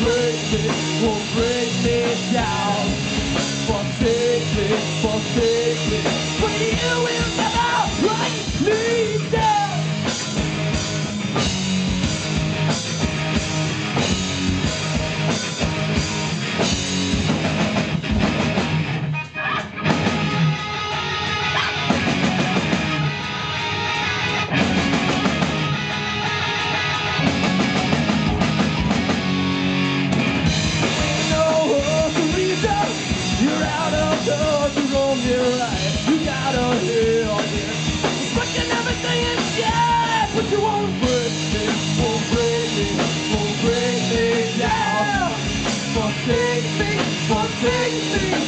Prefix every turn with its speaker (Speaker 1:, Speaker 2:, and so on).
Speaker 1: break it, we'll break me down. Forsake me. forsake me. take me,